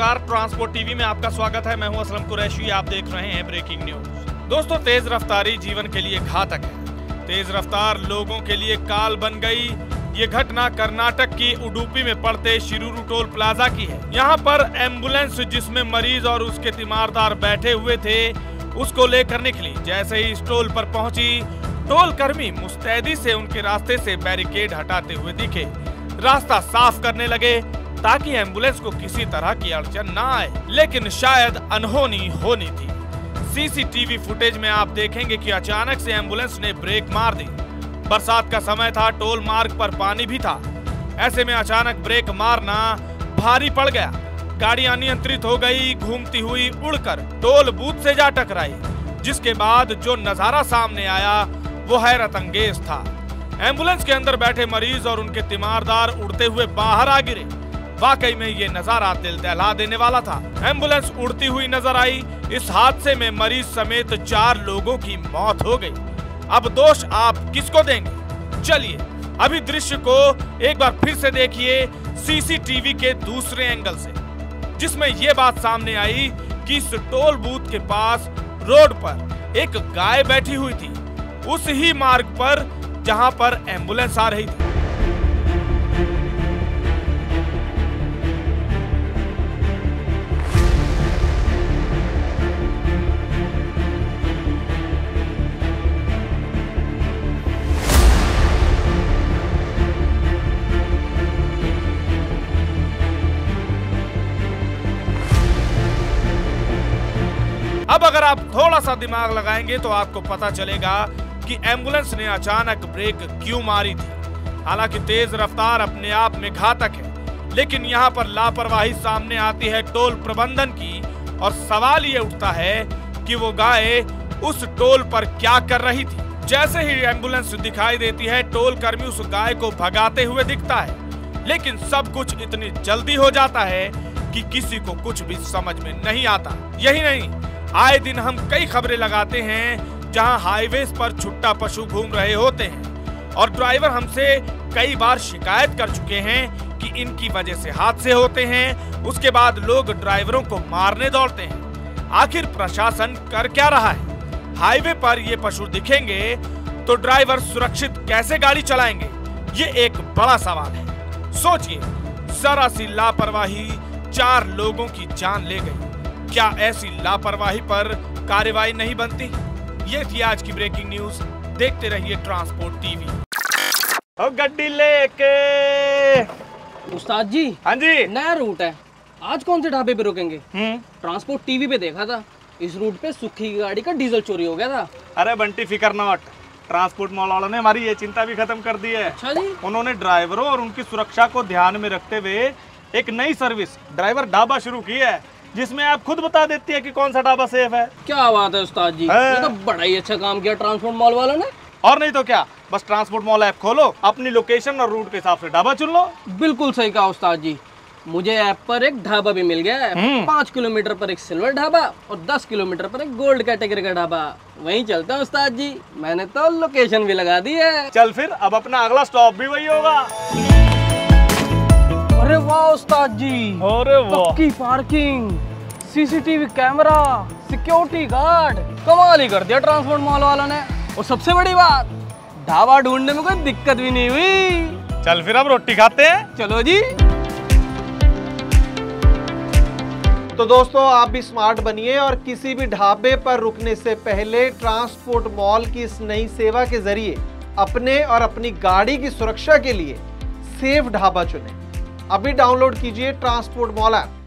नमस्कार transport TV में आपका स्वागत है। मैं हूँ असलम कुरैशी, आप देख रहे हैं ब्रेकिंग न्यूज़। दोस्तों, तेज रफ्तारी जीवन के लिए घातक है। तेज रफ्तार लोगों के लिए काल बन गई। ये घटना कर्नाटक की उडुपी में पड़ते शिरूरू टोल प्लाजा की है। यहाँ पर एंबुलेंस जिसमें मरीज़ और उसके तीमारदार बैठे हुए थे, उसको लेकर निकली। जैसे ही इस टोल पर पहुँची, टोल कर्मी मुस्तैदी से उनके रास्ते से बैरिकेड हटाते हुए दिखे। रास्ता साफ़ करने लगे। ताकि एंबुलेंस को किसी तरह की अड़चन न आए, लेकिन शायद अनहोनी होनी थी। सीसीटीवी फुटेज में आप देखेंगे कि अचानक से एंबुलेंस ने ब्रेक मार दी। बरसात का समय था, टोल मार्ग पर पानी भी था। ऐसे में अचानक ब्रेक मारना भारी पड़ गया। गाड़ी अनियंत्रित हो गई, घूमती हुई उड़कर टोल बूथ से जा टकराई, जिसके बाद जो नज़ारा सामने आया, वो हैरत अंगेज था। एंबुलेंस के अंदर बैठे मरीज़ और उनके तीमारदार उड़ते हुए बाहर आ गिरे। वाकई में ये नज़ारा दिल दहला देने वाला था। एंबुलेंस उड़ती हुई नज़र आई। इस हादसे में मरीज़ समेत चार लोगों की मौत हो गई। अब दोष आप किसको देंगे? चलिए, अभी दृश्य को एक बार फिर से देखिए सीसीटीवी के दूसरे एंगल से, जिसमें ये बात सामने आई कि इस टोल बूथ के पास रोड पर एक गाय बैठी हुई थी। उस ही मार्ग पर जहाँ पर एंबुलेंस आ रही थी। अब अगर आप थोड़ा सा दिमाग लगाएँगे तो आपको पता चलेगा कि एंबुलेंस ने अचानक ब्रेक क्यों मारी थी। हालाँकि तेज रफ्तार अपने आप में घातक है, लेकिन यहाँ पर लापरवाही सामने आती है टोल प्रबंधन की और सवाल ये उठता है कि वो गाय उस टोल पर क्या कर रही थी। जैसे ही एंबुलेंस दिखाई देती है, टोल कर्मी उस गाय को भगाते हुए दिखता है, लेकिन सब कुछ इतनी जल्दी हो जाता है कि किसी को कुछ भी समझ में नहीं आता। यही नहीं आए दिन हम कई खबरें लगाते हैं जहाँ हाईवे पर छुट्टा पशु घूम रहे होते हैं। और ड्राइवर हमसे कई बार शिकायत कर चुके हैं कि इनकी वजह से हादसे होते हैं। उसके बाद लोग ड्राइवरों को मारने दौड़ते हैं। आखिर प्रशासन कर क्या रहा है? हाईवे पर ये पशु दिखेंगे तो ड्राइवर सुरक्षित कैसे गाड़ी चलाएँगे? ये एक बड़ा सवाल है। सोचिए जरा सी लापरवाही चार लोगों की जान ले गई। क्या ऐसी लापरवाही पर कार्रवाई नहीं बनती? ये थी आज की ब्रेकिंग न्यूज़ देखते रहिए ट्रांसपोर्ट टीवी। अब गड्डी लेके। उस्ताद जी हाँ जी। नया रूट है। आज कौन से ढाबे पे रुकेंगे? हम्म। ट्रांसपोर्ट टीवी पे देखा था। इस रूट पे सुखी की गाड़ी का डीजल चोरी हो गया था। अरे बंटी फिकर नॉट ट्रांसपोर्ट मॉल वालों ने हमारी ये चिंता भी खत्म कर दी है। अच्छा जी। उन्होंने ड्राइवरों और उनकी सुरक्षा को ध्यान में रखते हुए एक नई सर्विस ड्राइवर ढाबा शुरू की है। जिसमें आप खुद बता देती है कि कौन सा ढाबा सेफ़ है। क्या बात है उस्ताद जी? है। ये तो बड़ा ही अच्छा काम किया ट्रांसपोर्ट मॉल वालों ने। और नहीं तो क्या? बस ट्रांसपोर्ट मॉल ऐप खोलो अपनी लोकेशन और रूट के हिसाब से ढाबा चुन लो। बिल्कुल सही कहा उस्ताद जी। मुझे ऐप पर एक ढाबा भी मिल गया है। हम्म। पाँच किलोमीटर पर एक सिल्वर ढाबा और दस किलोमीटर पर एक गोल्ड कैटेगरी का ढाबा। वहीं चलता है उस्ताद जी। मैंने तो लोकेशन भी लगा दी है। चल फिर अब अपना अगला स्टॉप भी वही होगा। अरे वाह उस्ताद जी। अरे वाह। पक्की parking CCTV camera security guard कमाल ही कर दिया ट्रांसपोर्ट मॉल वालों ने। और सबसे बड़ी बात ढाबा ढूँढने में कोई दिक्कत भी नहीं हुई। चल फिर अब रोटी खाते हैं। चलो जी। तो दोस्तों आप भी स्मार्ट बनिए और किसी भी ढाबे पर रुकने से पहले ट्रांसपोर्ट मॉल की इस नई सेवा के ज़रिए अपने और अपनी गाड़ी की सुरक्षा के लिए सेफ़ ढाबा चुनें। अभी डाउनलोड कीजिए ट्रांसपोर्ट मॉल ऐप।